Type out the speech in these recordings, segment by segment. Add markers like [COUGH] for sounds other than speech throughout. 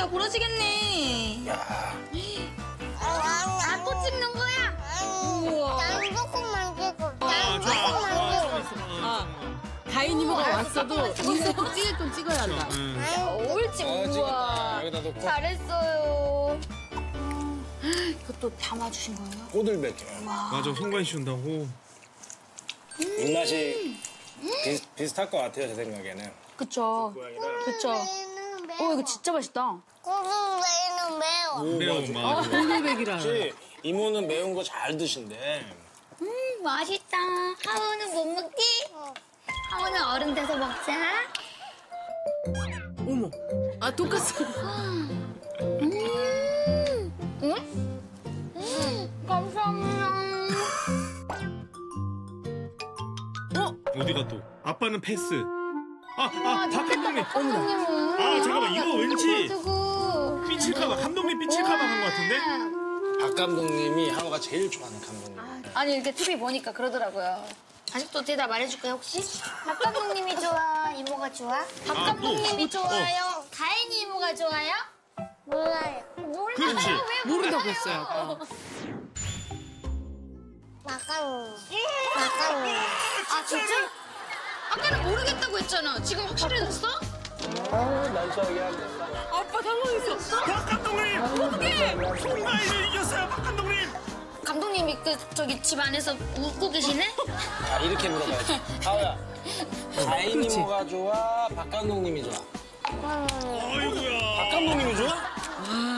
분위기가 부러지겠네. 아, 또 찍는 거야? 우와. 난 조금만 찍고. 아, 난. 조금만 아, 찍고. 있어, 있어. 아, 가인 이모가 왔어도 인사 꼭 찍을 건 찍어야 한다. 응. 옳지, 어, 우와. 찍었다. 여기다 놓고. 잘했어요. 이것도 담아주신 거예요? 꼬들백이에요. 맞아, 송관 씨 온다고. 입맛이 비슷, 비슷할 것 같아요, 제 생각에는. 그쵸. 그쵸. 어, 이거 진짜 맛있다. 꼬들배는 매워. 매워, 아, 맞아. 골뱅이라. 혹시 이모는 매운 거 잘 드신대. 음, 맛있다. 하우는 못 먹지? 하우는 어른 돼서 먹자. 어머. 아, 돈까스. 음, 응? 음, 감사합니다. 어디가 또? 아빠는 패스. 아, 아, 박 감독님. 감독님은. 아, 잠깐만, 이거 왠지. 삐칠까봐, 감독님 삐칠까봐 한것 같은데? 박 감독님이 하우가 제일 좋아하는 감독님. 아니 이렇게 TV 보니까 그러더라고요. 아직도 대답 말해줄까요 혹시? 박 감독님이 좋아, 이모가 좋아? 박 아, 감독님이 또, 좋아요, 가인이 이모가 좋아요? 몰라요. 몰라요. 그렇지. 왜 모른다고? 했어요, 아까. 막간이. 막간이. 아 진짜? 아까는 모르겠다고 했잖아. 지금 확실해졌어? 난소하게 하네. 아빠 당황했어. 박 감독님! 어떻게? 송가인을 이겼어요, 박 감독님! 감독님이 그 저기 집 안에서 웃고 계시네? 아, 이렇게 물어봐야지. 하우야, 가인 그렇지. 이모가 좋아, 박 감독님이 좋아? 어이구야. 박 감독님이 좋아?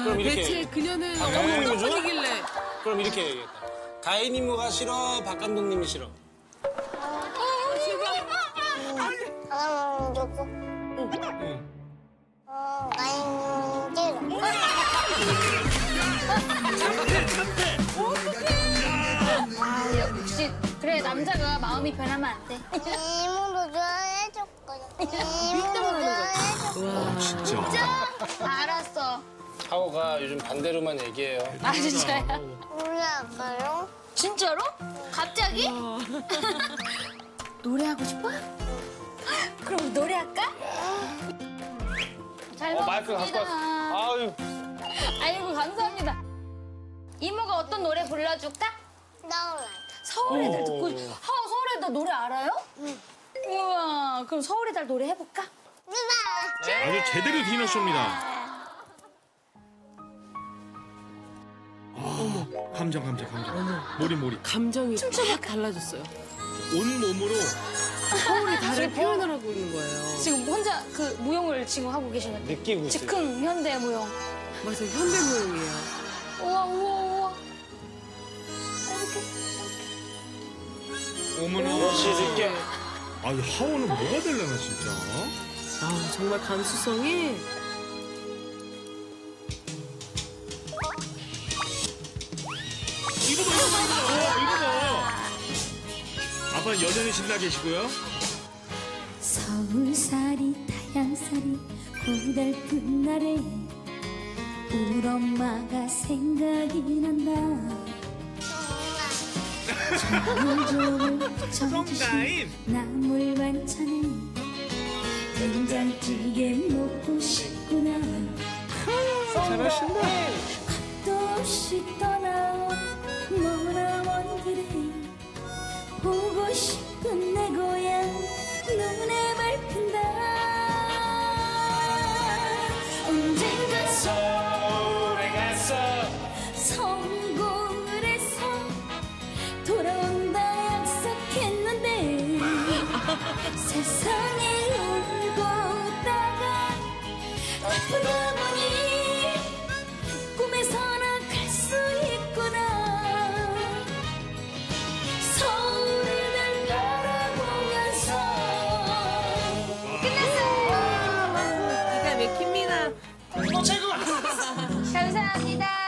그럼 이렇게. 대체 그녀는 박 감독님이 어떤 좋아? 분이길래. 그럼 이렇게 얘기했다. 가인 이모가 싫어, 박 감독님이 싫어. 응. 어, 나인 찍어. 아 역시 그래 남자가 마음이 변하면 안 돼. 이모도 좋아해줬거든. 이모도 좋아해줬거든. 진짜. 알았어. 하우가 요즘 반대로만 얘기해요. 아 진짜야? 몰라요? 진짜로? 갑자기? [LAUGHS] 노래하고 싶어? 노래할까? 잘 어, 마이크 먹겠습니다. 갖고 왔어. 아유. 아이고 감사합니다. 이모가 어떤 노래 불러줄까? 서울의 달 듣고 하우 서울의 달 노래 알아요? 응. 우와 그럼 서울의 달 노래 해볼까? 누나. 아주 제대로 디너쇼입니다. 아, 감정, 감정, 감정. 모리, 모리. 감정이 확 달라졌어요. 온 몸으로 서울의 달을 표현을 하고 있는 거예요. 지금 혼자 그 무용을 지금 하고 계시는 느끼고 있어요. 즉흥 현대 무용. 맞아, 현대 무용이에요. 우와 우와 우와. 어머나. 그렇지, 느껴. 아, 이 하원은 뭐가 되려나, 진짜. 아, 정말 감수성이. 아빠는 여전히 신나 계시고요. 서울살이 타양살이 고달픈 날에 우리 엄마가 생각이 난다 송가인. 나물 반찬에 된장찌개 먹고 싶구나 잘하신다. 도 없이 떠 보고 싶은 내 고향 눈에 밟힌다. 언젠가 서울에 가서 성공을 해서 돌아온다 약속했는데 [LAUGHS] 세상 감사합니다.